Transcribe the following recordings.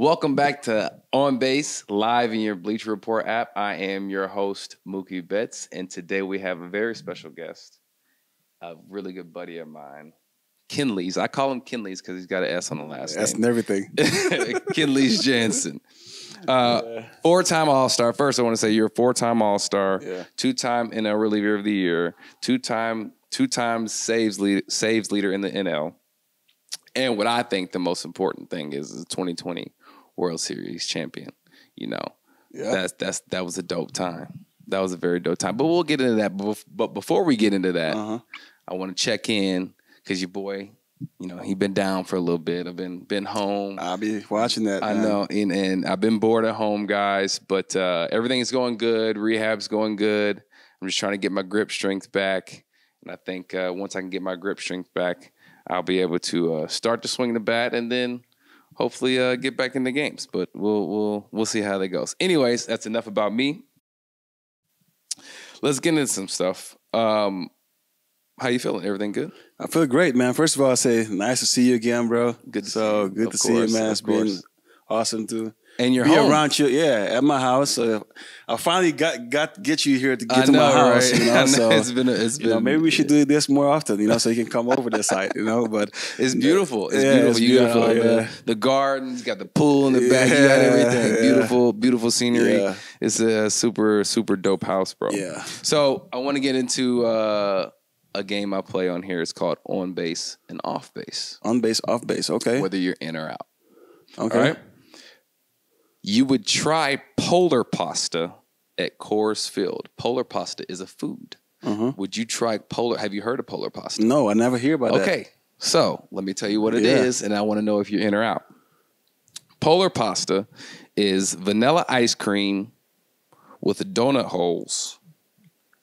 Welcome back to On Base live in your Bleacher Report app. I am your host Mookie Betts, and today we have a very special guest, a really good buddy of mine, Kenley's. I call him Kenley's because he's got an S on the last That's name. everything. Kenley's Jansen. Uh, four-time All-Star. First, I want to say you're a four-time All-Star, Yeah. two-time NL reliever of the year, two-time two-time saves lead, saves leader in the NL. And what I think the most important thing is is 2020 World Series champion. You know, Yeah. that's that's that was a dope time. That was a very dope time. But we'll get into that. But before we get into that, Uh-huh. I want to check in because your boy, you know, he been down for a little bit. I've been been home. I'll be watching that. I man. know, and, and I've been bored at home, guys. But uh, everything's going good. Rehab's going good. I'm just trying to get my grip strength back, and I think uh, once I can get my grip strength back, I'll be able to uh, start to swing the bat, and then hopefully uh, get back in the games. But we'll we'll we'll see how that goes. Anyways, that's enough about me. Let's get into some stuff. Um, how you feeling? Everything good? I feel great, man. First of all, I say nice to see you again, bro. Good to so see you. good Of to see you, man. It's been awesome to And you're home. around you. Yeah, at my house. So I finally got got get you here to get I to know, my house. right? You know, so it's been a, it's been know, maybe we should do this more often. You know, so you can come over this side. You know, but It's beautiful. It's Yeah, beautiful. it's you beautiful, got yeah. the, the gardens, got the pool in the back, you got everything. yeah. Beautiful, beautiful scenery. Yeah. It's a super, super dope house, bro. Yeah. So I want to get into uh, a game I play on here. It's called on base and off base. on base, off base. Okay. Whether you're in or out. okay. All right. You would try polar pasta at Coors Field. Polar pasta is a food. Mhm. Would you try polar? Have you heard of polar pasta? No, I never hear about that. Okay, so let me tell you what it is, Yeah. and I want to know if you're in or out. Polar pasta is vanilla ice cream with donut holes,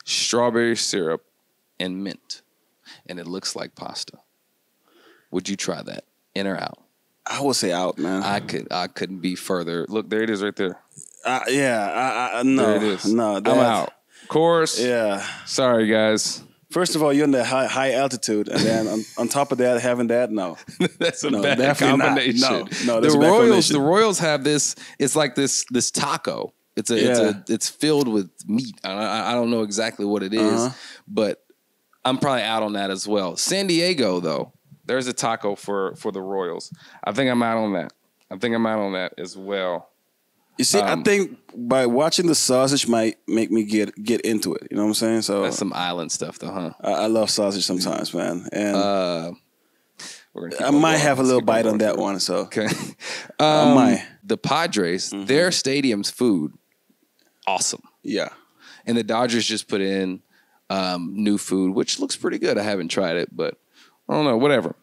strawberry syrup, and mint, and it looks like pasta. Would you try that? In or out? I would say out, man. I could. I couldn't be further. Look, there it is, right there. Uh, yeah, I, I, no, There it is. no, I'm out. Of course. Yeah. Sorry, guys. First of all, you're in the high, high altitude, and then on, on top of that, having that, no. That's a No, bad definitely not. combination. No, no, the that's a bad Royals, combination. the Royals have this. It's like this this taco. It's a it's a it's filled with meat. I, I, I don't know exactly what it is, Uh-huh. but I'm probably out on that as well. San Diego though, there's a taco for for the Royals. I think I'm out on that. I think I'm out on that as well. You see, Um, I think by watching the sausage might make me get get into it. You know what I'm saying? So That's some island stuff though, huh? I, I love sausage sometimes, man, and Uh, we're gonna I might going. have a little bite on going. that one. So Okay. I Um, might. the Padres, Mm-hmm. their stadium's food, awesome. yeah, And the Dodgers just put in um, new food, which looks pretty good. I haven't tried it, but I don't know, whatever.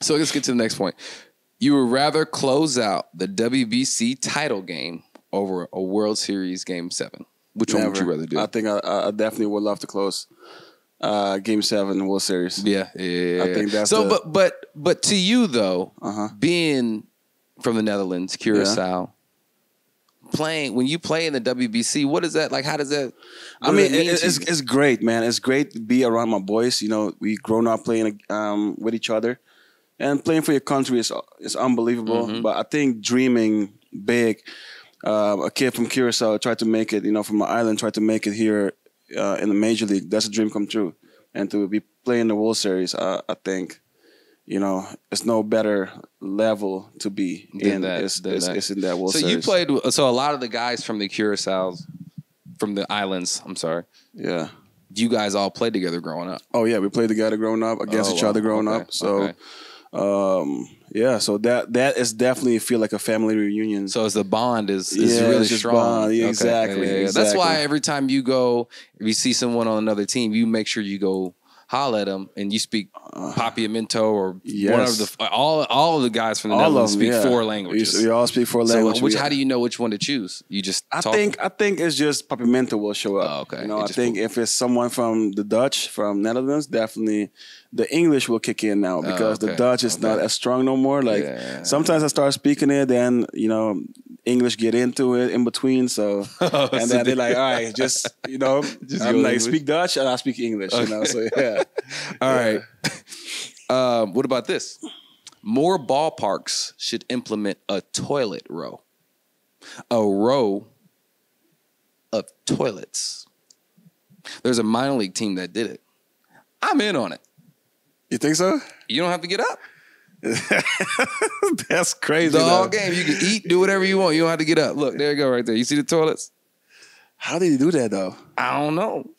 So let's get to the next point. You would rather close out the WBC title game over a World Series game seven. Which one would you rather do? I think I, I definitely would love to close uh, Game Seven World Series. yeah, yeah, yeah, I think that's so. the- But but but to you though, Uh-huh. being from the Netherlands, Curacao, playing when you play in the WBC, what is that like? How does that? I mean, it, it's it's great, man. It's great to be around my boys. You know, we grown up playing um, with each other, and playing for your country is is unbelievable. Mm-hmm. But I think dreaming big, uh, a kid from Curacao tried to make it. You know, from my island, tried to make it here uh, in the major league. That's a dream come true, and to be playing the World Series, uh, I think. You know, it's no better level to be Than in. that- it's, than it's, that. it's in that World so Series. you played. So a lot of the guys from the Curaçaos, from the islands. I'm sorry. yeah. You guys all played together growing up. Oh yeah, we played together growing up against Oh, each wow. other growing Okay, up. So okay. um yeah, so that that is definitely feel like a family reunion. So as the bond is is Yeah, really it's strong. bond. Yeah, Okay. exactly, That's exactly. why every time you go, if you see someone on another team, you make sure you go holler at them and you speak Papiamento or one of the all all of the guys from the all Netherlands them speak yeah. four languages. We, all speak four so uh, languages. which how do you know which one to choose? You just I talk- think I think it's just Papiamento will show up. Oh, okay. You know, It I think will- if it's someone from the Dutch, from Netherlands, definitely the English will kick in now because Oh, okay. the Dutch is not as strong no more. Like Yeah. sometimes I start speaking it, then you know English get into it in between. So and so then they- they're like, all right, just you know, Just I'm like English. speak Dutch and I speak English. You know, so yeah. All right. Um, what about this? More ballparks should implement a toilet row. A row of toilets. There's a minor league team that did it. I'm in on it. You think so? You don't have to get up. That's crazy. The whole game. You can eat, do whatever you want. You don't have to get up. Look, there you go, right there. You see the toilets? How did he do that though? I don't know.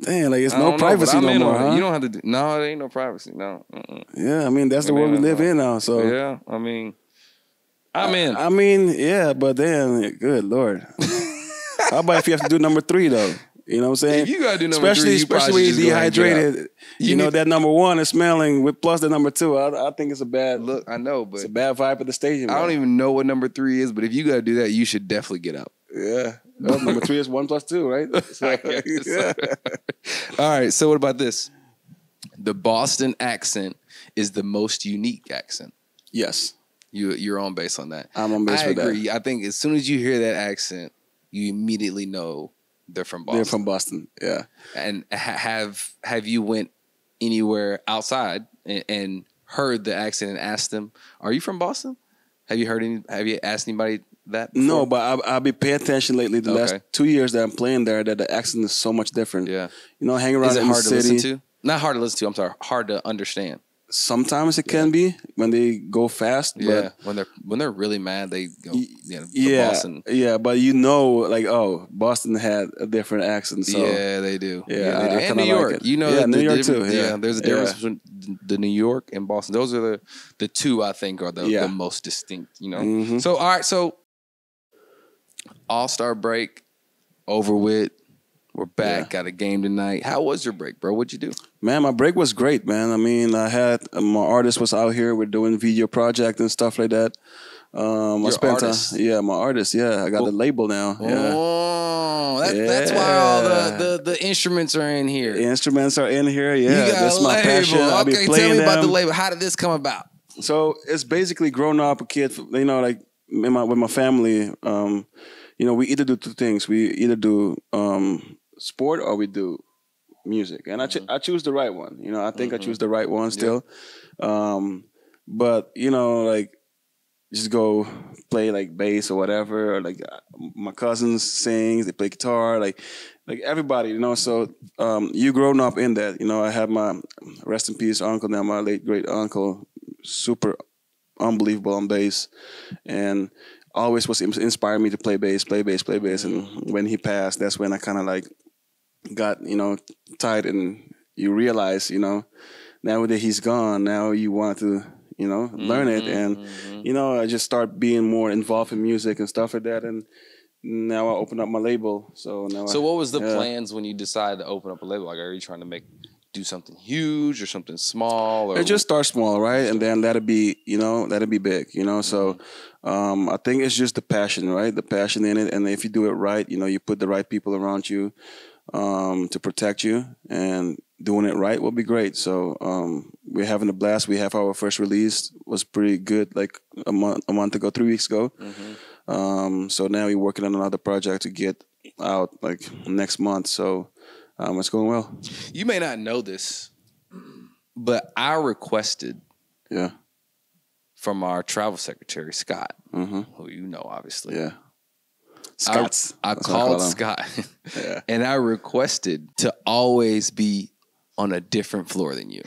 Damn, like it's no know, privacy no more, huh? You don't have to do. No, it ain't no privacy. No. Mm-mm. yeah, I mean that's the I world we live uh, in now. So Yeah, I mean, I'm in. I mean, yeah, but then, good lord. How about if you have to do number three though? You know what I'm saying? If you gotta do number especially, three, especially when you're just go ahead and get dehydrated. You, You know that number one is smelling with plus the number two. I, I think it's a bad Look, I know, but it's a bad vibe at the stadium. I don't even know what number three is. But if you got to do that, you should definitely get up. Yeah, well, number three is one plus two, right? So, yeah. All right. So what about this? The Boston accent is the most unique accent. Yes, You you're on base on that. I'm on base I with that. agree. I think as soon as you hear that accent, you immediately know they're from Boston. They're from Boston. Yeah. and ha- have have you went anywhere outside and, and heard the accent and asked them, "Are you from Boston?" Have you heard any? Have you asked anybody that? No, but I, I'll be paying attention lately. The last two years that I'm playing there, that the accent is so much different. yeah. You know, hang around Is it in hard to city. listen to? Not hard to listen to. I'm sorry, hard to understand. Sometimes it can be when they go fast. Yeah, But when they're when they're really mad, they go. Y- Yeah, the yeah, Boston. yeah, but you know, like, oh, Boston had a different accent. So yeah, they do. Yeah, they do. I and New York. You know, Yeah, New York too, yeah. there's a Yeah. difference between the New York and Boston. Those are the the two I think are the, Yeah. the most distinct. You know. Mhm. So all right, so All Star break over with. We're back. Yeah. Got a game tonight. How was your break, bro? What'd you do? Man, my break was great, man. I mean, I had my artist was out here. We're doing video project and stuff like that. Um, I spent time- artist? yeah, my artist. Yeah, I got the label now. Yeah, Oh, that, that's why all the, the the instruments are in here. The instruments are in here. you Yeah, got that's my label. passion. I'll be Okay, playing tell me about the label. How did this come about? So it's basically growing up a kid. You know, like in my, with my family. Um, you know, we either do two things. We either do um, sport or we do music, and I ch- I choose the right one. You know, I think I Mhm. choose the right one still. Um, but you know, like just go play like bass or whatever. Or like uh, my cousins sing, they play guitar. Like like everybody, you know. So um, you grown up in that. You know, I have my rest in peace uncle now, my late great uncle, super unbelievable on bass, and always was ins- inspiring me to play bass, play bass, play bass. And when he passed, that's when I kind of like got you know tight, and you realize, you know, now that he's gone, now you want to you know learn it, and Mhm. you know I just start being more involved in music and stuff like that, and now I open up my label. So now, So I, what was the yeah. plans when you decided to open up a label? Like, are you trying to make do something huge or something small? Or It just start small, right? And then let it be, you know, let it be big, you know. So um, I think it's just the passion, right? The passion in it, and if you do it right, you know, you put the right people around you um, to protect you, and doing it right will be great. So um, we're having a blast. We have our first release was pretty good, like a month, a month ago, three weeks ago. Mhm. Um, so now we're working on another project to get out like next month. So um, it's going well. You may not know this, but I requested Yeah. from our travel secretary Scott, hmm who you know obviously. Yeah. Scots. I That's what call called. Scott Yeah. and I requested to always be on a different floor than you.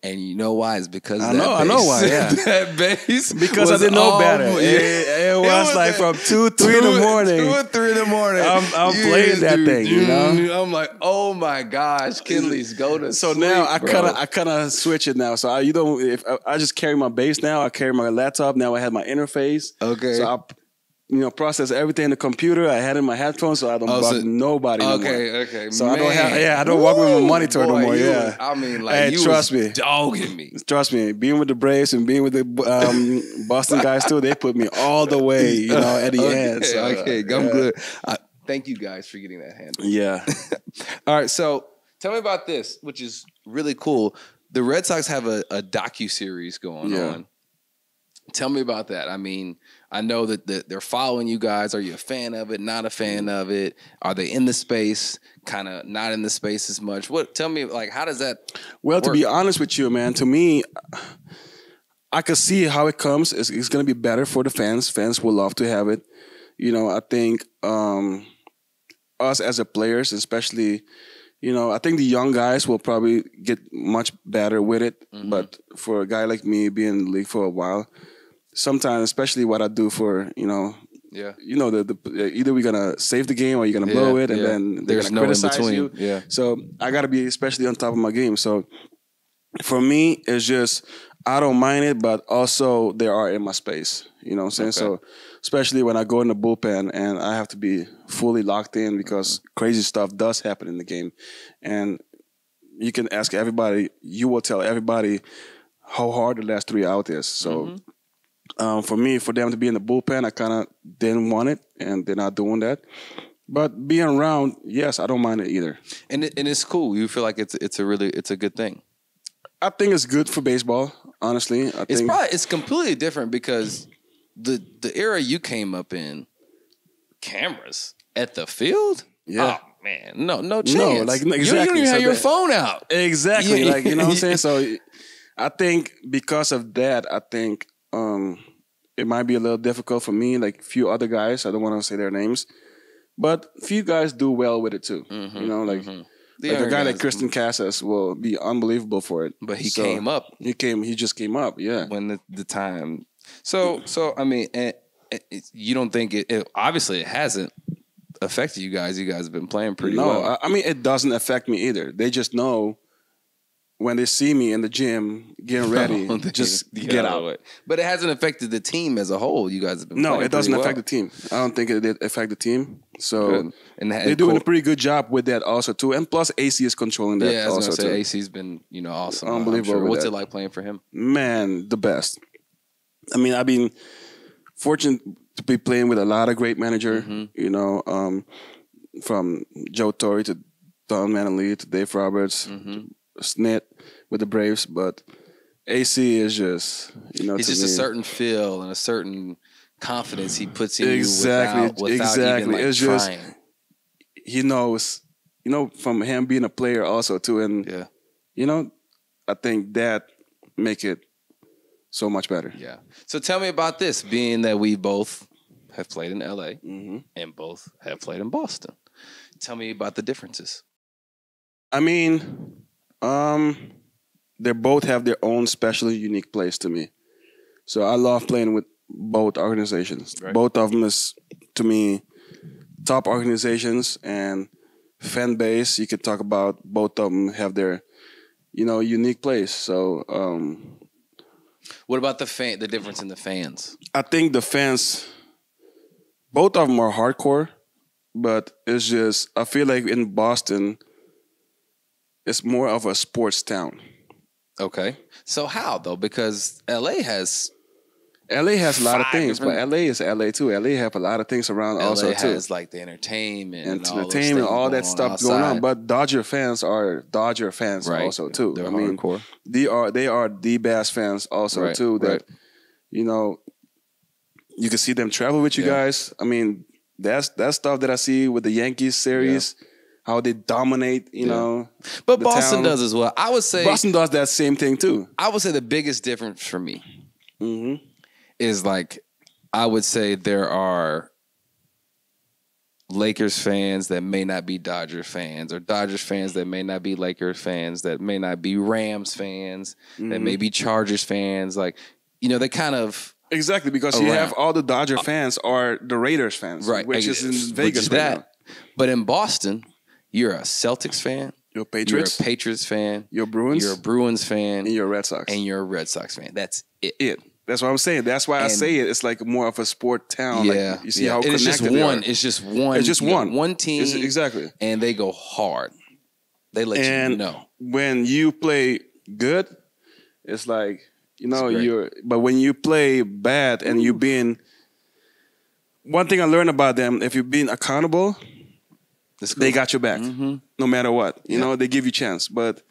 And you know why? It's because I know- I know why, yeah. that bass Because I didn't know all- better. yeah. It, it was like from two, three in the morning. Two or three in the morning. I'm- I'm playing that thing, you know? I'm like, oh my gosh, Kenley's go to So sleep, now I kind of I kind of switch it now. So I, you don't if I, I just carry my bass now. I carry my laptop now. I have my interface. okay. So I you know process everything in the computer. I had in my headphones, so I don't Oh, bug so- nobody. no more. okay, okay. So I don't have- yeah, I don't walk with my monitor no boy, more, you yeah. I mean, like Hey, you trust me. dogging me. Trust me, being with the Braves and being with the um, Boston guys too, they put me all the way. You know, at the okay, end. So, okay, I'm yeah. good. Uh, thank you guys for getting that handle. Yeah. All right, so tell me about this, which is really cool. The Red Sox have a, a docu series going Yeah. on. Tell me about that. I mean, I know that the, they're following you guys. Are you a fan of it? Not a fan of it? Are they in the space? Kind of not in the space as much. What? Tell me, like, how does that? Well, to be honest with you, man, to me, I could see how it comes. It's, it's going to be better for the fans. Fans will love to have it. You know, I think um, us as a players, especially, you know, I think the young guys will probably get much better with it. But for a guy like me, being in the league for a while, sometimes, especially what I do for, you know, Yeah. you know, the, the either we're gonna save the game or you're gonna Yeah, blow it, and yeah. then they're There's gonna no criticize between. you. Yeah. So I gotta be especially on top of my game. So for me, it's just I don't mind it, but also they are in my space. You know what I'm saying? So especially when I go in the bullpen and I have to be fully locked in because mm-hmm. crazy stuff does happen in the game, and you can ask everybody. You will tell everybody how hard the last three out is. So mm-hmm. Um, for me, for them to be in the bullpen, I kind of didn't want it, and they're not doing that. But being around, yes, I don't mind it either. And it, and it's cool. You feel like it's it's a really it's a good thing. I think it's good for baseball. Honestly, I It's think probably it's completely different because the the era you came up in, cameras at the field. Yeah. Oh man, no no chance. No, like, You- you don't even So have your phone out. exactly like you know what I'm saying. So I think because of that, I think um, it might be a little difficult for me. Like few other guys, I don't want to say their names, but few guys do well with it too. Mm-hmm, You know, like. The Like a guy like Triston Casas will be unbelievable for it. but he So, came up He came. He just came up. Yeah. when the, the time. So so I mean, and, and it's- you don't think it, it? Obviously, it hasn't affected you guys. You guys have been playing pretty no, well. I, I mean it doesn't affect me either. They just know when they see me in the gym getting ready, just get get out out. But it hasn't affected the team as a whole. You guys have been No, it doesn't pretty affect the team. I don't think it did affect the team. So Good. And, they're doing a pretty good job with that also too. And plus, AC is controlling that yeah, I was also say too. AC's been you know awesome. Unbelievable sure. What's that. it like playing for him? Man, the best. I mean, I've been fortunate to be playing with a lot of great manager. Mm-hmm. You know, um, from Joe Torre to Don Mattingly to Dave Roberts, Mm-hmm. Snit with the Braves, but AC is just you know It's just a certain feel and a certain confidence he puts in Exactly, you without, without exactly. even like It's just- he knows, you know, from him being a player also too, and Yeah, you know, I think that make it so much better. yeah. So tell me about this, being that we both have played in LA hmm and both have played in Boston. Tell me about the differences. I mean, um, they both have their own special, unique place to me. So I love playing with both organizations. Right. Both of them is to me top organizations and fan base. You could talk about both of them have their, you know, unique place. So um, What about the fan? The difference in the fans? I think the fans, both of them are hardcore, but it's just I feel like in Boston, it's more of a sports town. Okay. So how though? Because LA has LA has a lot of things, but LA is LA too. LA have a lot of things around also LA too. has like the entertainment and, all, Entertainment, things all that stuff going on. But Dodger fans are Dodger fans right. also too. They're I mean, hardcore. they are they are the best fans also Right, too. That right. you know, you can see them travel with you Yeah. guys. I mean, that's that stuff that I see with the Yankees series, how they dominate. You Yeah. know, But Boston town. does as well. I would say Boston does that same thing too. I would say the biggest difference for me hmm is like I would say there are Lakers fans that may not be Dodger fans, or Dodgers fans that may not be Lakers fans, that may not be Rams fans, Mm-hmm. that may be Chargers fans. Like, you know, they kind of Exactly because you have all the Dodger fans are the Raiders fans, right, Which is in Vegas is right that. now. But in Boston, you're a Celtics fan, You're Patriots, you're a Patriots fan, you're Bruins, you're a Bruins fan, and you're a Red Sox. and you're a Red Sox fan. That's it. it. That's what I'm saying. That's why I say it. It's like more of a sport town. Yeah, like you see yeah. how connected it's just one. It's just one. It's just you got one. one team. It's- exactly. and they go hard. They let And you know. when you play good, it's like you know you're. But when you play bad and you being, one thing I learned about them, if you're being accountable, It's they got your back, no matter what. You Yeah. know, they give you chance. But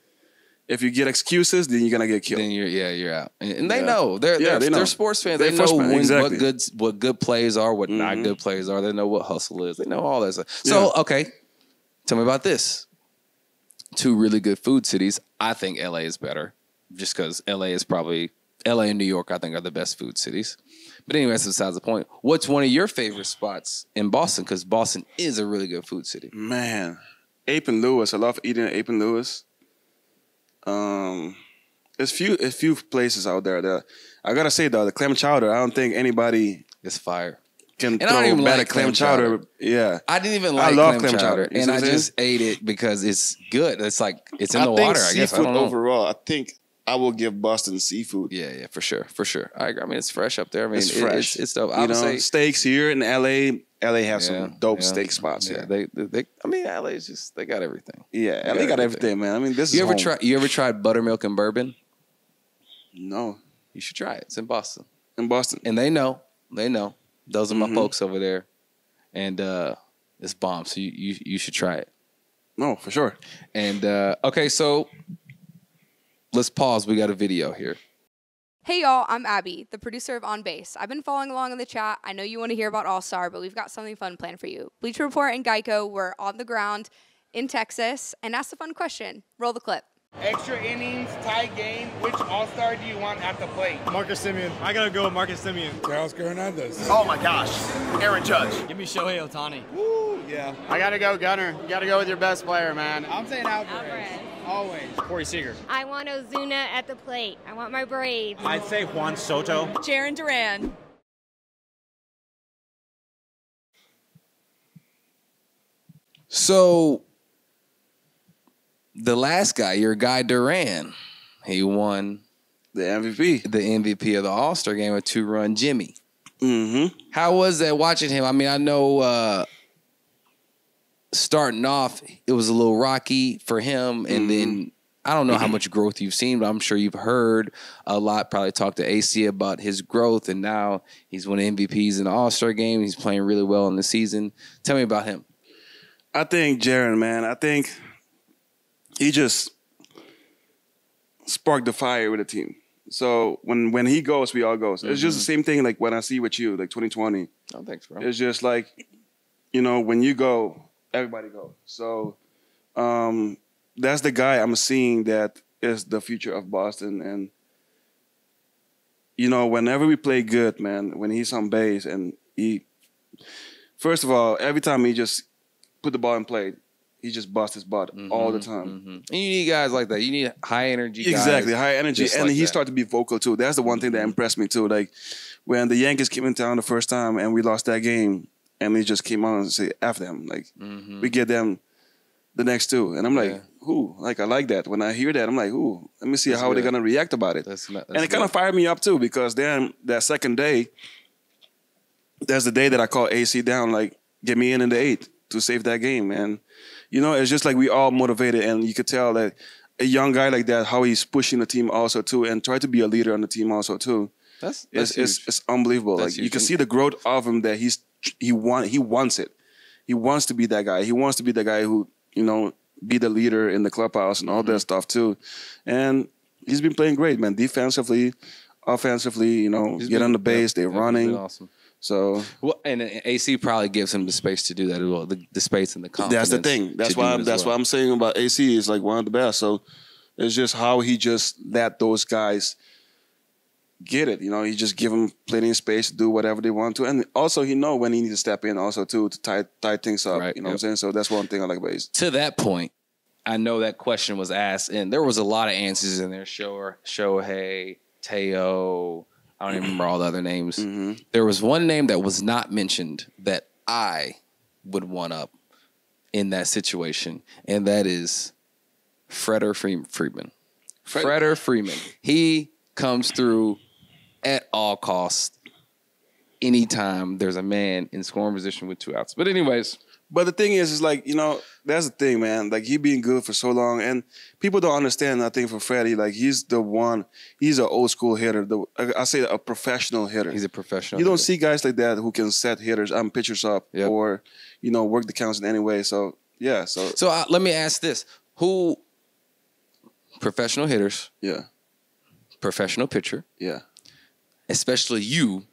if you get excuses, then you're gonna get killed. Then you're yeah you're out, and, they Yeah. know they're Yeah, they're, they know. they're sports fans. They're they know when, exactly. what good what good plays are, what not Mhm. good plays are. They know what hustle is. They know all that stuff. So Yeah. okay, tell me about this. Two really good food cities. I think LA is better, just because LA is probably LA and New York, I think, are the best food cities. But anyway, that's besides the point. What's one of your favorite spots in Boston? Because Boston is a really good food city. Man, Abe and Louie's. I love eating at Abe and Louie's. Um, there's few, there's few places out there that I gotta say though, the clam chowder. I don't think anybody is fire. can I throw don't even like clam clam chowder. chowder. Yeah, I didn't even I like love clam, clam chowder, chowder. And I what just ate it because it's good. It's like it's in I the think water. I guess I don't know. overall. I think I will give Boston seafood. Yeah, yeah, for sure, for sure. I agree. I mean, it's fresh up there. I mean, It's fresh. It's, it's dope. I you know, say steaks here in LA. LA has yeah, some dope yeah, steak spots. Yeah, Yeah, they, they, they. I mean, LA is just they got everything. yeah. They LA got got everything. everything, man. I mean, this is. You is ever home. try? You ever tried buttermilk and bourbon? No, You should try it. It's in Boston, in Boston. and they know. They know. Those are my Mhm. folks over there, and uh it's bomb. So you, you you should try it. No, for sure. And uh okay, so let's pause. We got a video here. Hey y'all, I'm Abby, the producer of On Base. I've been following along in the chat. I know you want to hear about All Star, but we've got something fun planned for you. Bleacher Report and Geico were on the ground in Texas and asked a fun question. Roll the clip. Extra innings, tie game. Which All Star do you want at the plate? Marcus Semien. I gotta go with Marcus Semien. Teoscar Hernandez. Oh my gosh, Aaron Judge. Give me Shohei Ohtani. Woo, yeah. I gotta go Gunnar. You gotta go with your best player, man. I'm saying Alvarez. Alvarez. Always. Corey Seager. I want Ozuna at the plate. I want my Braves. I'd say Juan Soto. Jarren Duran. So the last guy, your guy Duran, he won The MVP. the MVP of the All Star game, a two run Jimmy. Mm-hmm. How was that watching him? I mean, I know uh, starting off, it was a little rocky for him, and mm-hmm. then I don't know how mm-hmm. much growth you've seen, but I'm sure you've heard a lot. Probably talked to AC about his growth, and now he's winning MVPs in the All Star game. He's playing really well in the season. Tell me about him. I think Jarren, man. I think he just sparked the fire with the team. So when when he goes, we all goes. It's just the mm-hmm. same thing like when I see with you, like 2020. Oh, thanks, bro. It's just like, you know, when you go, everybody go. So um, that's the guy I'm seeing that is the future of Boston. And you know, whenever we play good, man, when he's on base and he, first of all, every time he just put the ball in play, he just busts his butt all the time. Mhm. And you need guys like that. You need high energy. guys. Exactly, high energy, and like he that. started to be vocal too. That's the one thing that impressed me too. Like when the Yankees came in town the first time and we lost that game, and he just came on and say "f them," like we get them the next two, and I'm like, Mm-hmm. Yeah. who? Like I like that. When I hear that, I'm like, who? Let me see That's how they're gonna react about it. That's not, and it kind of fired me up too because then that second day, that's the day that I call AC down, like get me in in the eight to save that game, and you know, it's just like we all motivated, and you could tell that a young guy like that, how he's pushing the team also too, and try to be a leader on the team also too. that's that's It's it's, huge. it's unbelievable. That's like you can see the growth of him that he's he want he wants it. He wants to be that guy. He wants to be the guy who you know be the leader in the clubhouse and all Mm-hmm. that stuff too. And he's been playing great, man. Defensively, offensively, you know, He's get been- on the base, they're running. awesome. So Well, and uh, AC probably gives him the space to do that as well. The, the space and the confidence. that's the thing. That's why I'm, that's well. why I'm saying about AC is like one of the best. So it's just how he just let those guys get it. You know, he just give them plenty of space to do whatever they want to, and also he know when he needs to step in also too to tie tie things up. Right, You know yep. what I'm saying? So that's one thing I like about AC. to that point, I know that question was asked, and there was a lot of answers in there. Show Shohei, Teo. I don't even remember all the other names. Mm-hmm. There was one name that was not mentioned that I would one up in that situation, and that is Freddie Freeman. Fred- Freddie Freeman. He comes through all costs. Anytime there's a man in scoring position with two outs. But anyways, But the thing is, is like you know, that's the thing, man. Like he been good for so long, and people don't understand. I think for Freddie, like he's the one. He's an old school hitter. The I I say a professional hitter. he's a professional. you don't hitter. see guys like that who can set hitters, um, pitchers up, Yep. or you know, work the counts in any way. So yeah, so So uh, let me ask this: Who professional hitters, yeah, professional pitcher, yeah, especially you,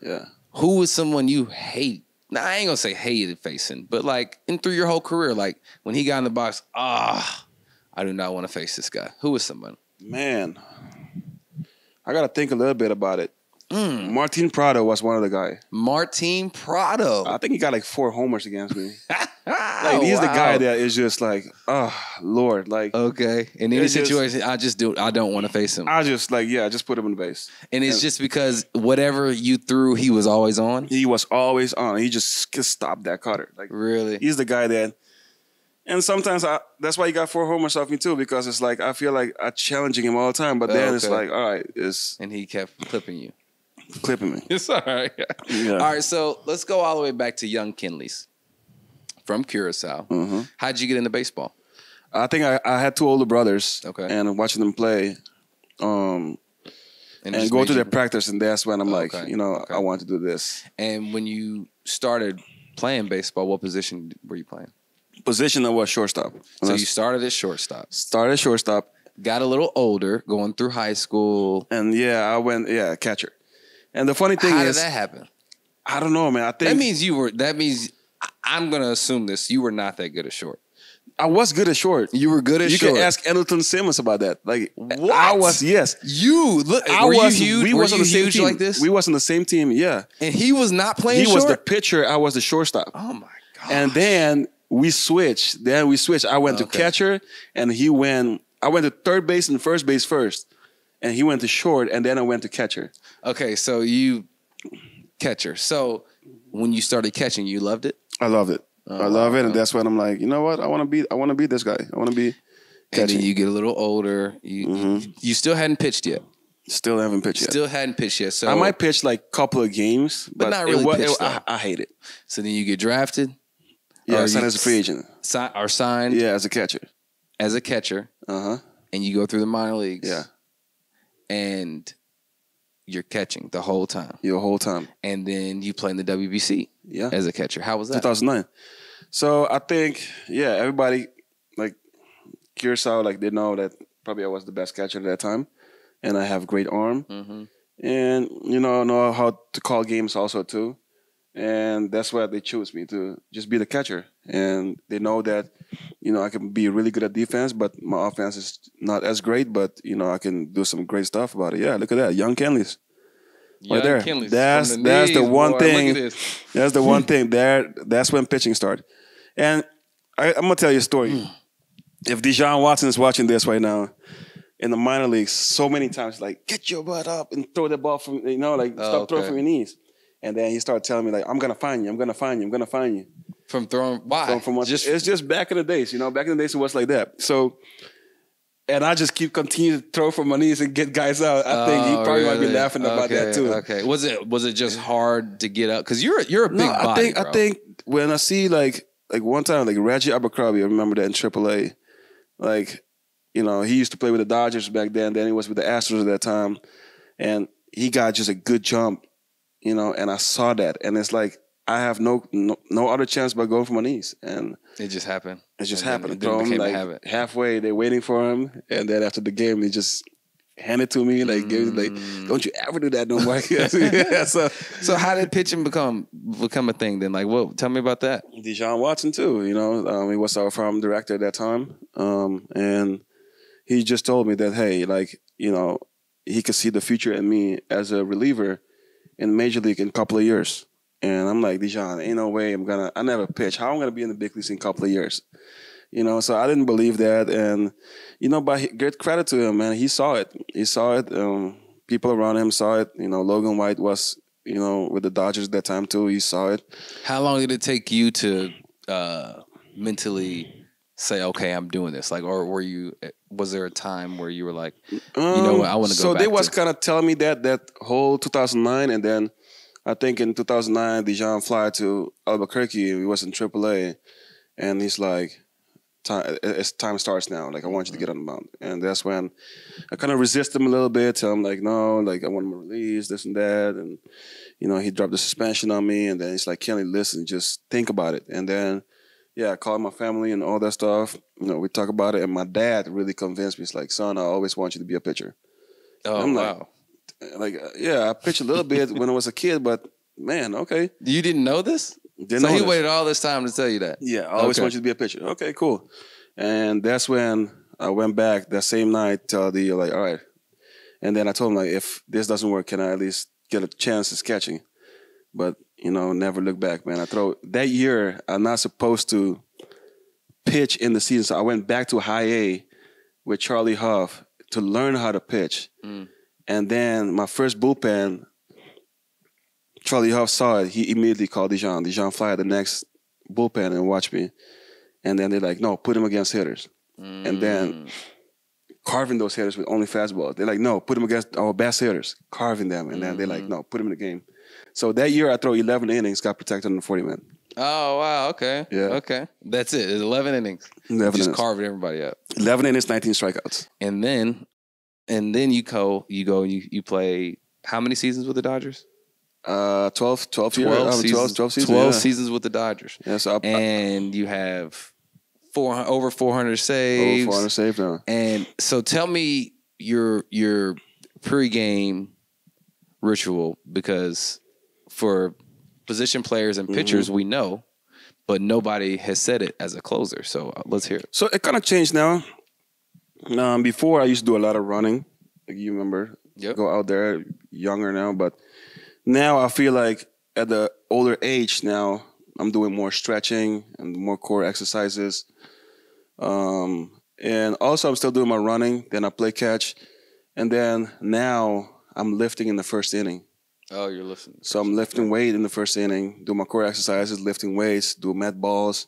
yeah. who is someone you hate? Now I ain't gonna say hated facing, but like in through your whole career, like when he got in the box, ah, I do not want to face this guy. Who is someone? Man, I gotta think a little bit about it. Mm. Martin Prado was one of the guy. Martin Prado. I think he got like four homers against me. like he's the guy that is just like, oh Lord, like Okay. In any It's just- situation, I just do. I don't want to face him, I just like yeah, I just put him in the base. and it's just because whatever you threw, he was always on. He was always on. He just just stopped that cutter. Like Really? he's the guy that. And sometimes I, that's why he got four homers off me too, because it's like I feel like I'm challenging him all the time, but Oh, then it's like, all right, it's And he kept clipping you. Clipping me. It's all right. Yeah. All right. So let's go all the way back to young Kenley's from Curacao. hmm How'd you get into baseball? I think I, I had two older brothers, Okay. and watching them play, um, and, just go to their practice, and that's when I'm like, Okay, you know, okay. I want to do this. And when you started playing baseball, what position were you playing? Position I was shortstop. So you started at shortstop, started shortstop, got a little older, going through high school. and yeah, I went yeah catcher. And the funny thing How did is, that happen? I don't know, man. I think That means you were. That means I'm gonna assume this. You were not that good at short. I was good at short. You were good at you short. You can ask Andrelton Simmons about that. Like What? I was, yes. you look. I were was. you huge? We were was on the same team like this? We was on the same team. Yeah. and he was not playing. He was the pitcher. I was the shortstop. Oh my god! And then we switched. Then we switched. I went Okay. to catcher, and he went. I went to third base and first base first, and he went to short, and then I went to catcher. okay, so you catcher. So when you started catching, you loved it. I love it. Oh, I love it, and that's when I'm like, you know what? I want to be. I want to be this guy. I want to be And then you get a little older. You Mhm. you still hadn't pitched yet. Still haven't pitched yet. Still hadn't pitched yet. So I might pitch like a couple of games, but, not it really wa- pitch, it- I. I hate it. So then you get drafted. Yeah, Or signed as a free agent. si- are signed Yeah, as a catcher. as a catcher, Uh huh. and you go through the minor leagues. Yeah, and you're catching the whole time, your whole time. and then you play in the WBC Yeah, as a catcher. How was that? 2009. So I think, yeah, everybody like Curacao, like they know that probably I was the best catcher at that time, and I have great arm, hmm and you know know how to call games also too, and that's why they choose me to just be the catcher, and they know that you know I can be really good at defense, but my offense is not as great, but you know I can do some great stuff about it. Yeah, look at that, young Kenleys. Right there. Kenley's That's- the that's the one boy. thing- Look at this. That's the one thing. There, that's when pitching started. And I, I'm gonna tell you a story. Hmm. if De Jon Watson is watching this right now, in the minor leagues, so many times like get your butt up and throw the ball from you know like Oh, stop throwing from your knees. And then he started telling me like I'm gonna find you, I'm gonna find you, I'm gonna find you. From throwing why? From, just it's just back in the days, you know, back in the days it was like that. So. And I just keep continuing to throw from my knees and get guys out. I think he Oh, probably might be really? laughing about that too. Okay. Was it was it just hard to get up? Because you're you're a big no, I body. think I think when I see like like one time like Reggie Abercrombie, I remember that in AAA, like you know he used to play with the Dodgers back then. Then he was with the Astros at that time, and he got just a good jump, you know. And I saw that, and it's like I have no no, no other chance but going for my knees, and it just happened. it just And happened. it Throw then him became a like habit. halfway, they're waiting for him, and then after the game, they just hand it to me, like give it like, Mm. don't you ever do that no more. yeah, so So how did pitching become become a thing then? Like, well, Tell me about that. De Jon Watson too. You know, um, he was our farm director at that time, um, and he just told me that hey, like you know, he could see the future in me as a reliever in major league in a couple of years. And I'm like, De Jon, ain't no way I'm gonna. I never pitch. How I'm gonna be in the big leagues in a couple of years? You know, so I didn't believe that, and you know, but great credit to him, man. He saw it. He saw it. Um, people around him saw it. You know, Logan White was, you know, with the Dodgers at that time too. He saw it. How long did it take you to uh, mentally say, "Okay, I'm doing this"? Like, or were you? Was there a time where you were like, you know what, I wanna go Um, So they was to- kind of telling me that that whole 2009, and then I think in 2009, De Jon fly to Albuquerque. He was in AAA, and he's like, "Time, it's time starts now. Like I want you to get on the mound." And that's when I kind of resist him a little bit. Tell him like, "No, like I want him to release this and that," and you know he dropped the suspension on me, and then he's like, "Kenley, listen, just think about it." And then yeah, I called my family and all that stuff. You know, we talk about it, and my dad really convinced me. He's like, "Son, I always want you to be a pitcher." "Oh I'm wow, like uh, yeah, I pitched a little bit when I was a kid, but man, okay. you didn't know this?" Didn't so know he this. waited all this time to tell you that. Yeah, I always Okay. want you to be a pitcher. Okay, cool. And that's when I went back that same night, tell the like, all right, And then I told him like, if this doesn't work, can I at least get a chance at catching? But you know, never look back, man. I throw that year. I'm not supposed to pitch in the season, so I went back to high A with Charlie Hough to learn how to pitch. And then my first bullpen, Charlie Hough saw it. He immediately called De Jon. Dijon fly at the next bullpen and watch me. And then they're like, no, put him against hitters. And then mm. carving those hitters with only fastballs. They're like, no, put them against our best hitters, carving them. And then they're like, mm-hmm. no, put them in the game. So that year I throw 11 innings, got protected on the 40 man. Oh wow, okay. Yeah. Okay. That's it. It's eleven innings. 11 Just innings. carving everybody up. 11 innings, 19 strikeouts. And then and then you go you go you you play how many seasons with the Dodgers? Uh, 12, 12, 12 years, uh, seasons. 12, 12 seasons. 12 yeah. seasons with the Dodgers. Yeah, so I, I, And you have four over 400 saves. over saves. 400 save now. And so tell me your your pregame ritual because for position players and pitchers Mm-hmm. we know, but nobody has said it as a closer. So uh, let's hear it. So it kind of changed now. Um, before I used to do a lot of running. Like you remember, Yep. go out there, younger now, but now I feel like at the older age now, I'm doing more stretching and more core exercises. Um, and also I'm still doing my running. Then I play catch, and then now I'm lifting in the first inning. Oh, you're listening. So I'm lifting weight in the first inning, do my core exercises, lifting weights, do med balls.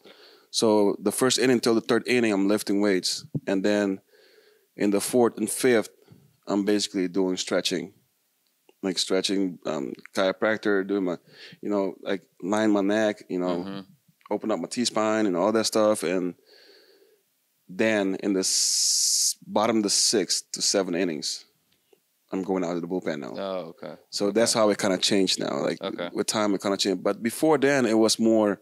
So the first inning till the third inning, I'm lifting weights, and then in the fourth and fifth, I'm basically doing stretching, like stretching, um, chiropractor, doing my, you know, like line my neck, you know, open up my T spine and all that stuff, and then in the s- bottom of the sixth to seven innings, I'm going out of the bullpen now. Oh, okay. So that's how it kind of changed now. Like Okay. with time, it kind of changed. But before then, it was more,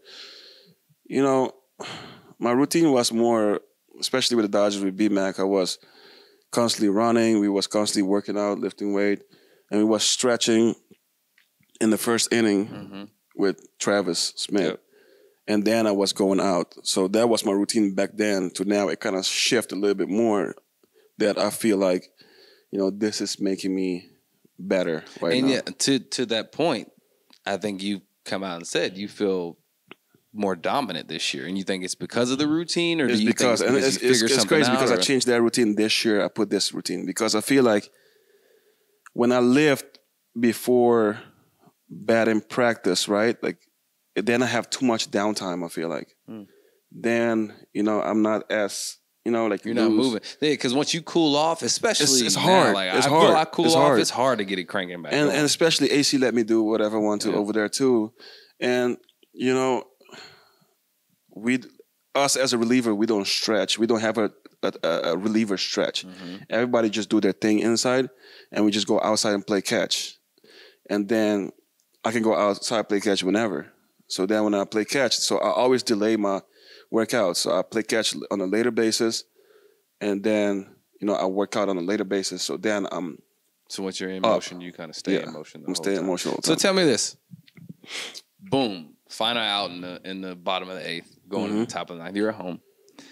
you know, my routine was more, especially with the Dodgers with B Mac. I was constantly running. We was constantly working out, lifting weight, and we was stretching in the first inning mm-hmm. with Travis Smith. Yep. And then I was going out. So that was my routine back then. To now, it kind of shift a little bit more. That I feel like, you know, this is making me better right and now. yeah, to to that point, I think you come out and said you feel more dominant this year, and you think it's because of the routine, or It's do you because, think it's because it's, it's, it's crazy because I changed that routine this year. I put this routine because I feel like when I lived before batting practice, right? Like then I have too much downtime. I feel like Hmm. then you know I'm not as you know like You're not moving. Yeah, because once you cool off, especially it's now, hard. Like It's I hard. Feel I cool It's off. hard. It's hard to get it cranking back. and and especially AC let me do whatever I want to Yeah. over there too, and you know, we us as a reliever we don't stretch. We don't have a a, a reliever stretch. Mm-hmm. Everybody just do their thing inside, and we just go outside and play catch, and then I can go outside play catch whenever. So then when I play catch, so I always delay my workout. So I play catch on a later basis, and then you know I work out on a later basis. So then I'm so once you're in up. motion, you kind of stay Yeah, in motion. I'm staying in motion So tell me this: boom, final out in the in the bottom of the eighth, going Mm-hmm. to the top of the ninth. You're at home,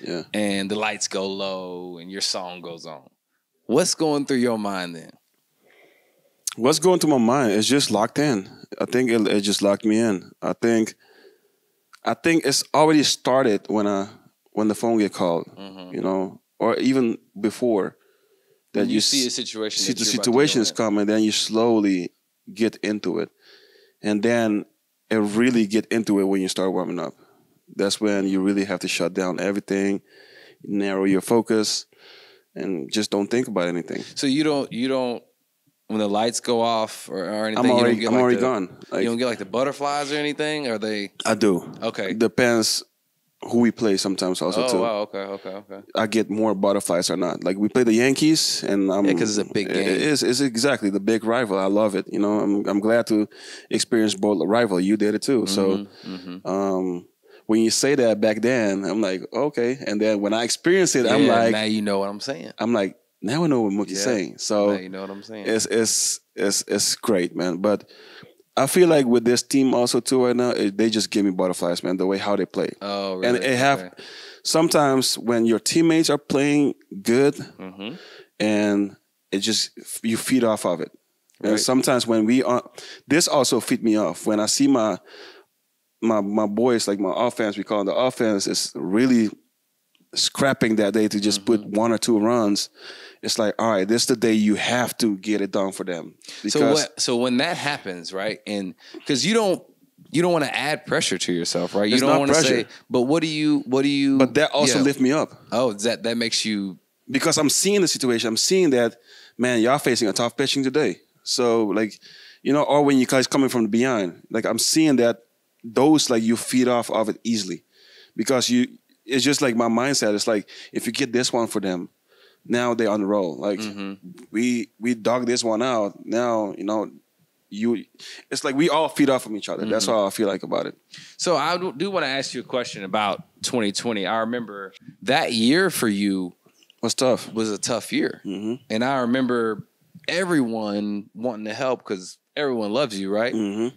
yeah. and the lights go low, and your song goes on. What's going through your mind then? What's going through my mind is just locked in. I think it, it just locked me in. I think, I think it's already started when I when the phone get called, you know, or even before that When you, you, see a situation, see the you're about to situation is coming, then you slowly get into it, and then it really get into it when you start warming up. That's when you really have to shut down everything, narrow your focus, and just don't think about anything. So you don't you don't when the lights go off or, or anything. I'm you don't already, get I'm like already the, gone. Like, you don't get like the butterflies or anything. Or they I do. okay? Depends who we play sometimes also oh too. wow, okay, okay, okay. I get more butterflies or not. Like we play the Yankees and I'm Yeah, 'cause it's a big game. It is it's exactly the big rival. I love it. You know, I'm I'm glad to experience both rival. You did it too. So Mm-hmm, um when you say that back then, I'm like, okay. And then when I experience it, I'm like now you know what I'm saying. I'm like, now I know what Mookie's Yeah. saying. So you know what I'm saying. it's it's it's it's great, man. But I feel like with this team also too right now, it, they just give me butterflies, man. The way how they play. oh, really? and it have Okay. sometimes when your teammates are playing good Mhm. and it just you feed off of it. And sometimes when we are, this also feed me off when I see my my my boys like my offense. We call it the offense is really scrapping that day to just put Mm-hmm. one or two runs. It's like, all right, this is the day you have to get it done for them. So what? So when that happens, right? And because you don't, you don't want to add pressure to yourself, right? You don't want to say. pressure. But what do you? What do you? But that also yeah. lift me up. Oh, that that makes you. because I'm seeing the situation. I'm seeing that, man, y'all facing a tough pitching today. So like, you know, or when you guys coming from the behind, like I'm seeing that those like you feed off of it easily, because you it's just like my mindset. It's like if you get this one for them, now they're on the roll. Like we we dug this one out. Now you know. You, it's like we all feed off from each other. That's how I feel like about it. So I do, do want to ask you a question about 2020. I remember that year for you Was tough. was a tough year, Mm-hmm. and I remember everyone wanting to help because everyone loves you, right? Mm-hmm.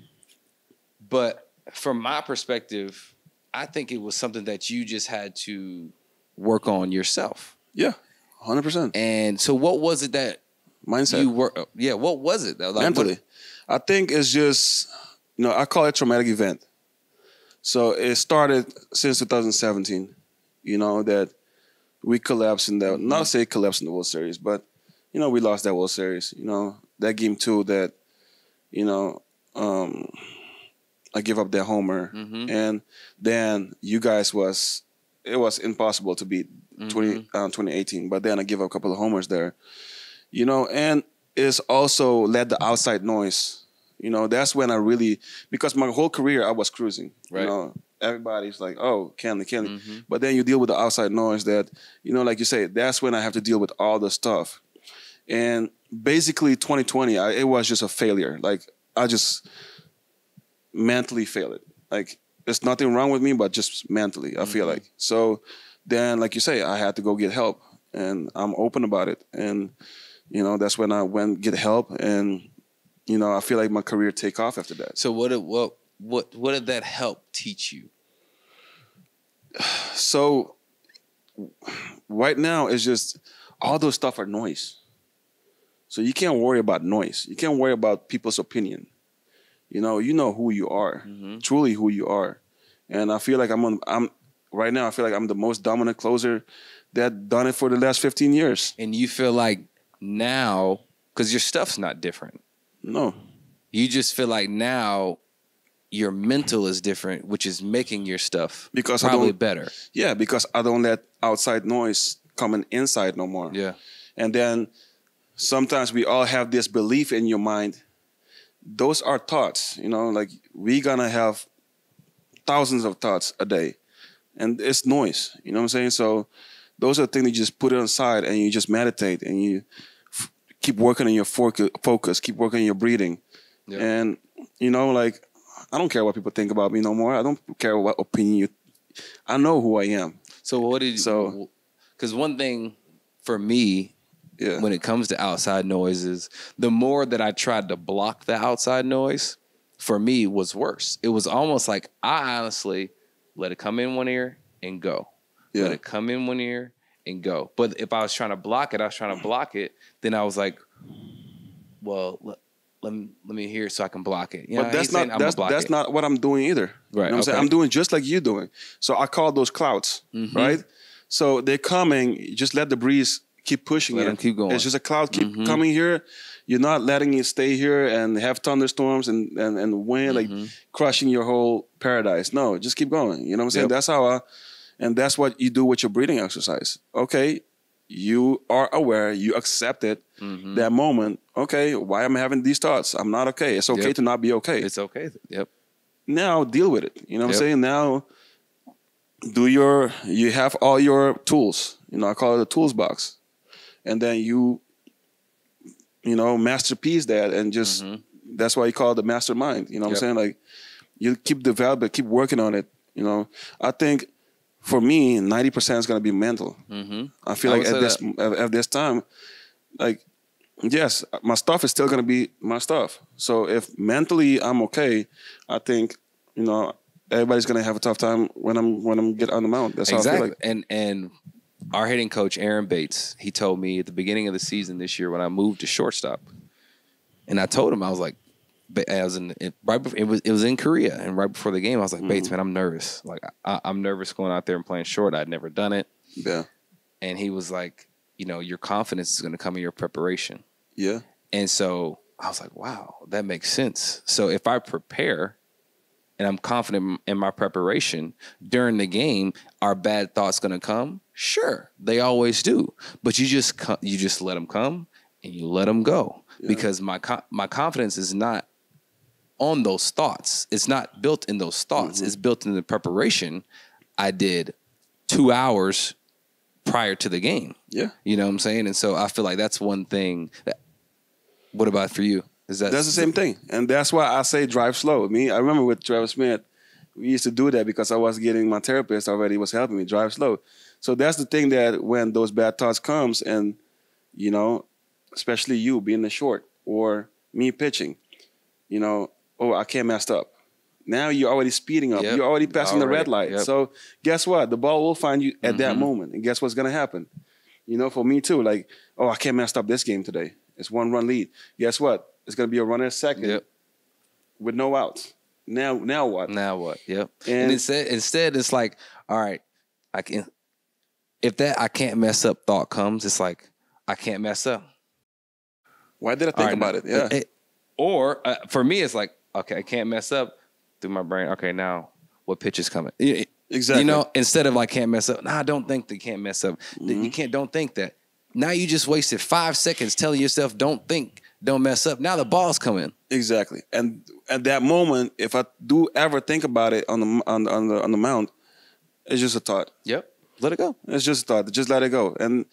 But from my perspective, I think it was something that you just had to work on yourself. Yeah, hundred percent. And so, what was it that Mindset. you were? Yeah, what was it? That, like, mentally. what- I think it's just, you know, I call it traumatic event. So it started since 2017, you know, that we collapsed in that, not to say collapsed in the World Series, but, you know, we lost that World Series, you know, that game two that, you know, um, I give up that homer. Mm-hmm. And then you guys was, it was impossible to beat mm-hmm. 20, uh, 2018, but then I give up a couple of homers there you know, and it's also let the outside noise. You know, that's when I really because my whole career I was cruising. Right. You know, everybody's like, "Oh, Kenley, Kenley," mm-hmm. but then you deal with the outside noise. That you know, like you say, that's when I have to deal with all the stuff. And basically, 2020, I, it was just a failure. Like I just mentally failed. Like there's nothing wrong with me, but just mentally, I feel mm-hmm. like. So then, like you say, I had to go get help, and I'm open about it. And you know, that's when I went get help, and you know, I feel like my career take off after that. So what? did- What? What? What did that help teach you? So right now, it's just all those stuff are noise. So you can't worry about noise. You can't worry about people's opinion. You know, you know who you are, mm-hmm. truly who you are. And I feel like I'm on. I'm right now. I feel like I'm the most dominant closer that done it for the last 15 years. And you feel like now, because your stuff's not different. No, You just feel like now your mental is different, which is making your stuff Because probably better. yeah, because I don't let outside noise come in inside no more. Yeah. And then sometimes we all have this belief in your mind. Those are thoughts, you know, like we're gonna have thousands of thoughts a day. And it's noise, you know what I'm saying? So those are things you just put it aside and you just meditate and you f- keep working on your foc- focus, keep working on your breathing. Yeah. And you know, like I don't care what people think about me no more. I don't care what opinion you I know who I am. So what did So- Because one thing for me Yeah. when it comes to outside noises, the more that I tried to block the outside noise, for me was worse. It was almost like I honestly let it come in one ear and go. Let it come in one ear and go. But if I was trying to block it, I was trying to block it. Then I was like, well, let, let me let me hear so I can block it. You know, but that's not that's, that's it. not what I'm doing either. You know Right, I'm saying? I'm doing just like you doing. So I call those clouds, Mm-hmm. right? So they're coming. Just let the breeze keep pushing Let it. keep going. Mm-hmm. It's just a cloud keep coming here. You're not letting it stay here and have thunderstorms and and, and wind Mm-hmm. like crushing your whole paradise. No, just keep going. You know what I'm saying? Yep. That's how I, and that's what you do with your breathing exercise. Okay, you are aware, you accept it. Mm-hmm. That moment, okay, why am I having these thoughts? I'm not okay. It's okay Yep. to not be okay It's okay. Yep. now deal with it. You know what Yep. I'm saying? Now do your you have all your tools. You know, I call it a tools box. And then you you know, masterpiece that and just that's why you call it the mastermind. You know what Mm-hmm. Yep. I'm saying? Like you keep developing, keep working on it. You know, I think for me, ninety percent is gonna be mental. Mm-hmm. I feel I like at this at, at this time, like yes, my stuff is still gonna be my stuff. So if mentally I'm okay, I think you know everybody's gonna have a tough time when I'm when I'm get on the mount That's how I feel like. and and our hitting coach Aaron Bates, he told me at the beginning of the season this year when I moved to shortstop, and I told him I was like, I was in it, right before it was it was in Korea, and right before the game I was like, Bates, mm-hmm. man, I'm nervous. Like I, I'm nervous going out there and playing short. I'd never done it, Yeah. and he was like, you know, your confidence is going to come in your preparation. Yeah. And so I was like, wow, that makes sense. So if I prepare and I'm confident in my preparation during the game, are bad thoughts going to come? Sure, they always do. But you just you just let them come and you let them go because my my confidence is not on those thoughts. It's not built in those thoughts. Mm-hmm. It's built in the preparation I did 2 hours prior to the game. Yeah. You know what I'm saying? And so I feel like that's one thing that what about for you? Is that That's the same thing, and that's why I say drive slow. Me, I remember with Travis Smith, we used to do that because I was getting my therapist already was helping me drive slow. So that's the thing that when those bad thoughts comes, and you know, especially you being the short or me pitching, you know, oh I can't mess up. Now you're already speeding up. Yep. You're already passing the red light. yep. So guess what? The ball will find you at that Mhm. moment, and guess what's gonna happen? You know, for me too. Like, oh, I can't mess up this game today. It's one run lead. Guess what? It's gonna be a runner second Yep. with no outs. Now, now what? Now what? Yep. And, And- instead, instead, it's like, all right, I can. If that I can't mess up thought comes, it's like I can't mess up. Why did I think right, about now- it? Yeah, it- or uh, for me, it's like, okay, I can't mess up through my brain. Okay, now what pitch is coming? Exactly. You know, instead of like can't mess up. Nah, don't think they can't mess up. Mm-hmm. You can't. Don't think that. Now you just wasted five seconds telling yourself, don't think, don't mess up. Now the ball's coming. exactly. And at that moment, if I do ever think about it on the on the on the, on the mound, it's just a thought. Yep. Let it go. It's just a thought. Just let it go. And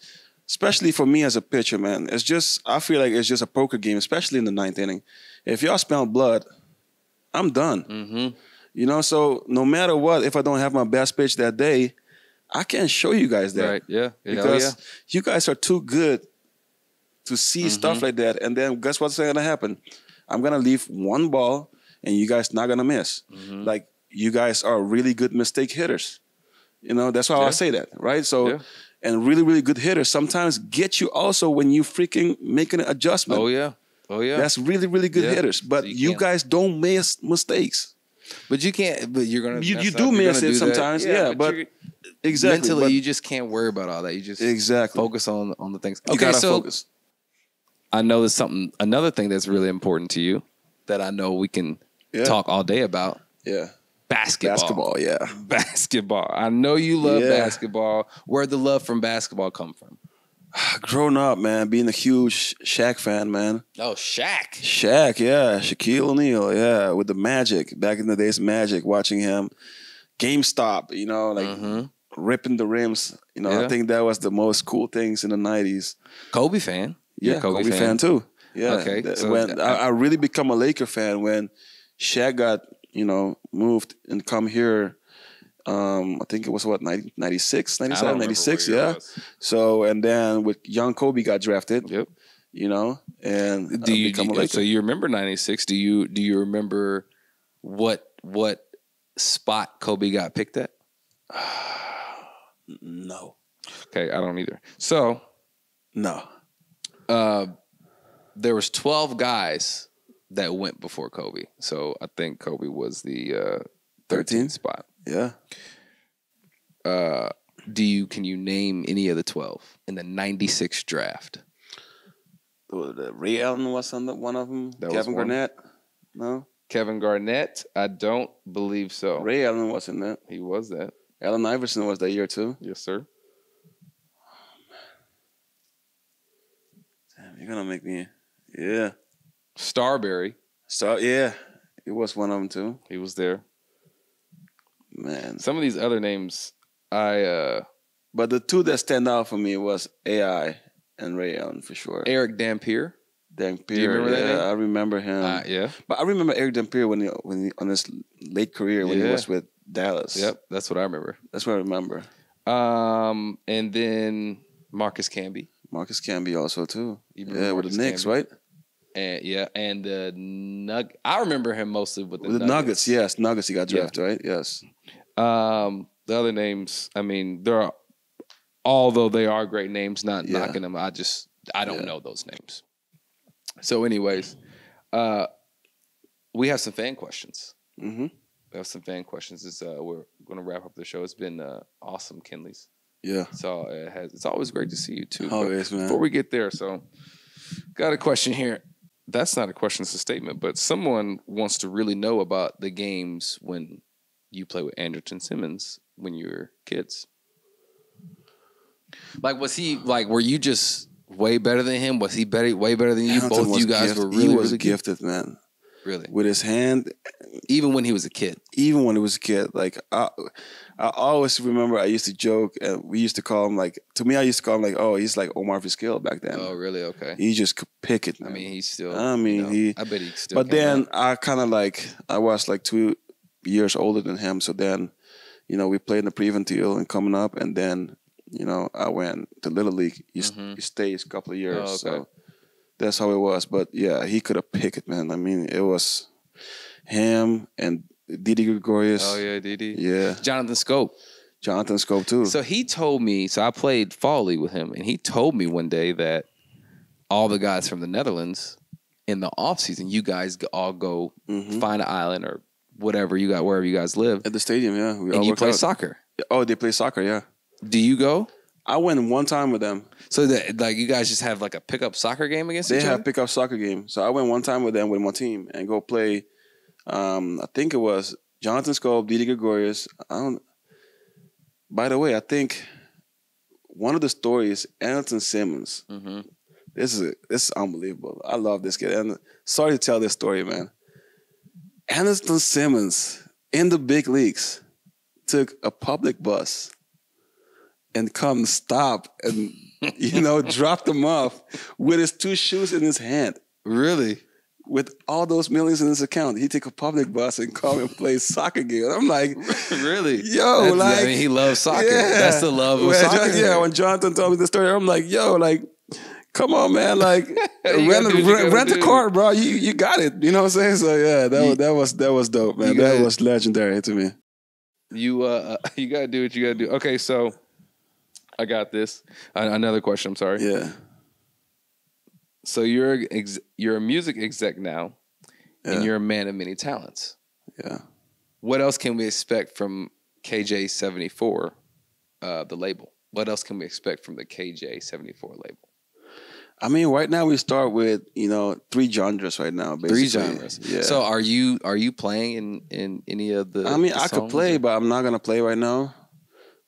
especially for me as a pitcher, man, it's just I feel like it's just a poker game, especially in the ninth inning. If y'all smell blood, I'm done. Mm-hmm. You know, so no matter what, if I don't have my best pitch that day, I can't show you guys that. Right. Yeah. Yeah, because yeah. you guys are too good to see Mm-hmm. stuff like that. And then guess what's gonna happen? I'm gonna leave one ball, and you guys not gonna miss. Mm-hmm. Like you guys are really good mistake hitters. You know that's why Yeah. I say that, right? So. Yeah. And really, really good hitters sometimes get you also when you freaking making an adjustment. Oh yeah. Oh yeah. That's really, really good Yeah. hitters. But So you you, guys don't miss mistakes. But you can't. But you're gonna. You- you do you're miss it do sometimes, yeah, but you're- Exactly. mentally, but- you just can't worry about all that. You just exactly. focus on on the things. You Okay, gotta so focus. I know there's something. Another thing that's really important to you that I know we can Yeah. talk all day about Yeah. basketball. Basketball, yeah. Basketball. I know you love Yeah. basketball. Where'd the love from basketball come from? Growing up, man, being a huge Shaq fan, man. Oh, Shaq. Shaq, yeah. Shaquille O'Neal, yeah. With the Magic. Back in the days, Magic, watching him. GameStop, you know, like Mhm. ripping the rims. You know, Yeah. I think that was the most cool things in the 90s. Kobe fan. You're Yeah, a Kobe, Kobe, fan. too. Yeah. Okay, so when I, I really become a Laker fan when Shaq got, you know, moved and come here. Um, I think it was what 90, 96, 97, 96, what year it yeah. So and then with young Kobe got drafted, Yep. you know, and Do you, become a Laker. so you remember '96? Do you do you remember what what spot Kobe got picked at? no, Okay, I don't either. So no, uh, there was 12 guys that went before Kobe. So I think Kobe was the uh, 13th spot. yeah. Uh, do you can you name any of the 12 in the 96 draft? Ray Allen was on the, one of them. That Kevin. Garnett, no. Kevin Garnett? I don't believe so. Ray Allen was in that. He was that. Allen Iverson was that year too. Yes, sir. You're gonna make me, yeah. Starbury, So yeah, it was one of them too. he was there. Man, Some of these other names, I uh but the two that stand out for me was AI and Ray Allen for sure. Eric Dampier. Dan Pierre, you remember that name? I remember him. Uh, yeah. But I remember Eric Dampier when he, when he, on his late career when he was with Dallas. Yep, that's what I remember. that's what I remember. Um, and then Marcus Camby. Marcus Camby also too. Yeah, with the Knicks, Camby? right? And yeah, and the Nug. I remember him mostly with the, With the Nuggets. yes, Nuggets. He got Yeah. drafted, right? Yes. Um, the other names. I mean, there are although they are great names, not Yeah. knocking them. I just I don't Yeah. know those names. So, anyways, uh, we have some fan questions. hmm We have some fan questions. It's, uh, we're going to wrap up the show. It's been uh, awesome, Kenley's. Yeah. So it has. It's always great to see you too. Always, man. Before we get there, so got a question here. That's not a question; it's a statement. But someone wants to really know about the games when you play with Andrelton Simmons when you were kids. Like, was he like? Were you just way better than him? Was he better, way better than you? Hamilton Both you guys gift- were really, he was really good? gifted, man. Really, With his hand, even when he was a kid. even when he was a kid, like I, I always remember I used to joke, and we used to call him like. To me, I used to call him like, "Oh, he's like Omar Vizquel back then." Oh, really? Okay. He just could pick it. I mean, he's still. I mean, you know, he- I bet he still. but then run. I kind of like I was like two years older than him, so then, you know, we played in the Preventile and coming up, and then you know I went to Little League. He, Mhm. he stays a couple of years, Oh, okay. so that's how it was. But yeah, he could have picked it, man. I mean, it was him and Didi Gregorius. Oh yeah, Didi. yeah, Jonathan Schoop. Jonathan Schoop too. So he told me. So I played fall league with him, and he told me one day that all the guys from the Netherlands in the off season, you guys all go Mhm. find an island or whatever you got wherever you guys live, At the stadium, yeah, we all and you play out. soccer. Oh, they play soccer, yeah. Do you go? I went one time with them. So that like you guys just have like a pickup soccer game against They each have other? pickup soccer game. So I went one time with them with my team and go play. Um, I think it was Jonathan Schoop, Didi Gregorius. I don't. By the way, I think one of the stories, Andrelton Simmons. Mhm. This is this is unbelievable. I love this kid. And sorry to tell this story, man. Andrelton Simmons in the big leagues took a public bus and come stop and you know dropped him off with his two shoes in his hand Really? With all those millions in his account. He took a public bus and come and play soccer game. I'm like, really? Yo, That's- like I mean, he loves soccer. yeah. That's the love of When soccer. Jon- yeah, when Jonathan told me the story, I'm like, yo, like, come on, man, like, rent, rent, rent a car, bro. You you got it. You know what I'm saying? So yeah, that was that was that was dope, man. That it. was legendary to me. You uh, uh, you gotta do what you gotta do. Okay, so I got this. Uh, another question. I'm sorry. Yeah, So you're a ex- you're a music exec now, yeah, and you're a man of many talents. yeah. What else can we expect from KJ74, uh, the label? What else can we expect from the KJ74 label? I mean, right now we start with you know three genres right now. Basically. Three genres. Yeah. So are you are you playing in in any of the? I mean, the I could play, but I'm not gonna play right now.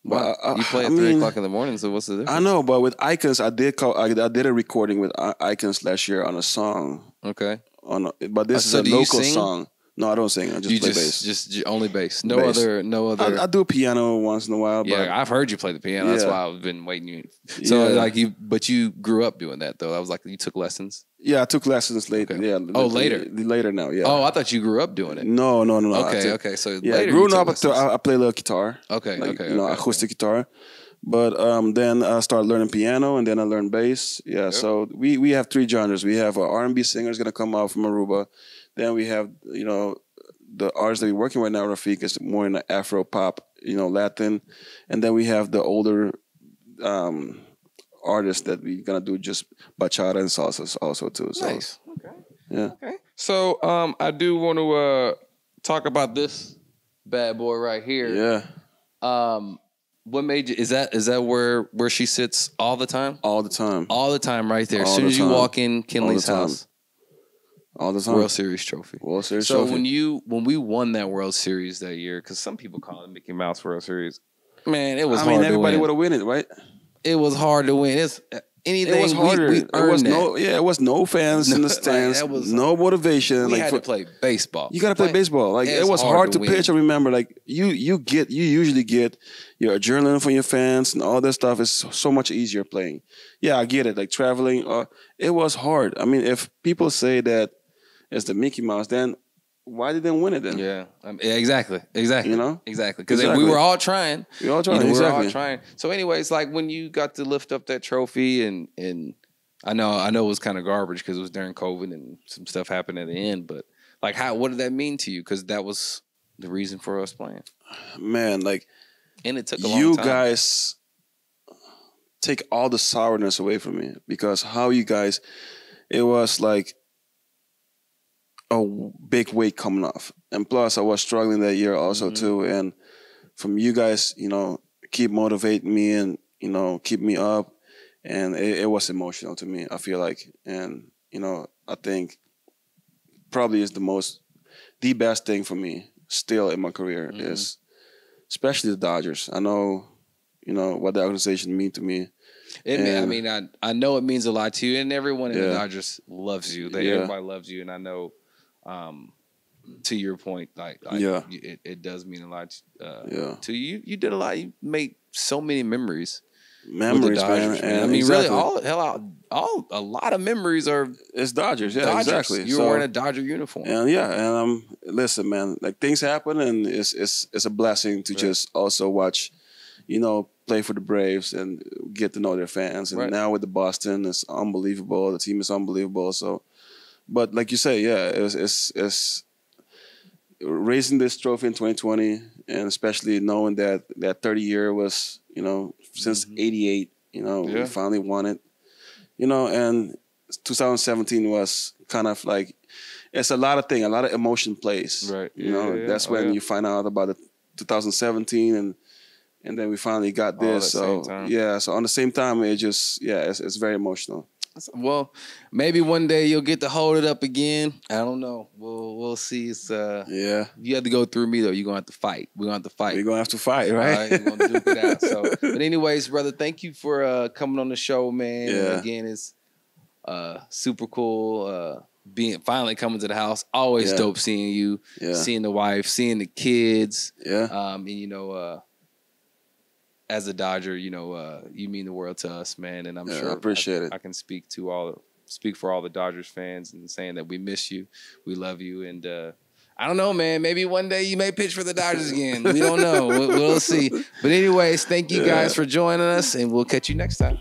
Wow. But, uh, you play I at three mean, o'clock in the morning. So what's the difference? I know, but with Icons, I did call. I, I did a recording with I- Icons last year on a song. Okay. On, a, but this Uh, so is a local song. No, I don't sing. I just you play just bass. just j- only bass. No Bass. other. No other. I, I do piano once in a while. But yeah, I've heard you play the piano. That's Yeah. why I've been waiting. You. So Yeah. like you, but you grew up doing that though. I was like you took lessons. yeah, I took lessons later. Okay. Yeah. Oh, later. Later now. Yeah. Oh, I thought you grew up doing it. no, no, no, no. I okay, took- okay. So Yeah, later, growing you took up, I, lessons. I play a little guitar. okay, like okay, you know okay, acoustic guitar. But um, then I started learning piano, and then I learned bass. Yeah, so we we have three genres. We have R and B singers gonna come out from Aruba. Then we have you know the artists that we're working right now, Rafik, is more in the Afro pop, you know, Latin, and then we have the older um, artists that we're gonna do just bachata and salsa also too. So Nice. Okay. yeah, Okay. So um, I do want to uh talk about this bad boy right here. yeah, Um, what made you? Is that is that where where she sits all the time? all the time, All the time, right there. As All soon the as you walk in Kenley's house, all the time. World Series trophy. World Series So trophy. when you when we won that World Series that year, because some people call it Mickey Mouse World Series, man, it was I mean, everybody would have win it, right? It was hard to win. It's uh, anything It was harder. We, it was that. no, yeah, it was no fans in the stands, that was- no motivation. we like had for- to play baseball. you got to play baseball. Like it was hard hard, to to, pitch. I remember, like you, you get, you usually get your adrenaline from your fans and all that stuff is so, so much easier playing. Yeah, I get it. Like traveling, uh, it was hard. I mean, if people say that it's the Mickey Mouse, then why did they win it then? Yeah, um, yeah, exactly, exactly. You know? exactly. Because Exactly. we were all trying. We all You trying. know, we were all trying. So, anyways, like when you got to lift up that trophy, and and I know I know it was kind of garbage because it was during COVID and some stuff happened at the end. But like, how what did that mean to you? Because that was the reason for us playing, Man, like and it took a long you time. guys take all the sourness away from me because how you guys, it was like a big weight coming off, and plus I was struggling that year also Mm-hmm. too, and from you guys, you know, keep motivating me and you know keep me up, and it, it was emotional to me. I feel like, and you know, I think probably is the most, the best thing for me still in my career Mm-hmm. is, especially the Dodgers. I know, you know what the organization mean to me. It, mean- I mean, I I know it means a lot to you, and everyone in the Dodgers loves you. They Yeah. everybody loves you, and I know. Um, to your point, like, like Yeah. it, it does mean a lot uh, Yeah. to you. You did a lot. You made so many memories. Memories, Dodgers, man. I And mean, exactly. really, all hell, all a lot of memories are it's Dodgers. Yeah, Dodgers. exactly. You were So- wearing a Dodger uniform. And yeah, and um, listen, man, like things happen, and it's it's it's a blessing to Right. just also watch, you know, play for the Braves and get to know their fans. And Right. now with the Boston, it's unbelievable. The team is unbelievable. So, but like you say, yeah, it's it's it's raising this trophy in 2020, and especially knowing that that 30 year was, you know, since '88, you know, Mm-hmm. Yeah. we finally won it, you know, and 2017 was kind of like it's a lot of thing, a lot of emotion plays. Right. You Yeah, know, yeah, that's Oh, when you find out about the 2017 and and then we finally got this. So yeah, so on the same time, it just yeah, it's, it's very emotional. Well, maybe one day you'll get to hold it up again. I don't know. We'll we'll see. It's uh, Yeah, you have to go through me though. You're gonna have to fight. We're gonna have to fight. we're gonna have to fight, right? right, we're gonna duke it out. So, but anyways, brother, thank you for uh, coming on the show, man. Yeah. again, it's uh, super cool uh, being finally coming to the house. Always Yeah. dope seeing you, yeah, seeing the wife, seeing the kids. yeah, Um, and you know, uh, as a Dodger, you know, uh, you mean the world to us, man. And I'm Yeah, I appreciate I, it. I can speak to all speak for all the Dodgers fans and saying that we miss you, we love you, and uh, I don't know, man. Maybe one day you may pitch for the Dodgers again. We don't know. We'll, we'll see. But anyways, thank you Yeah. guys for joining us, and we'll catch you next time.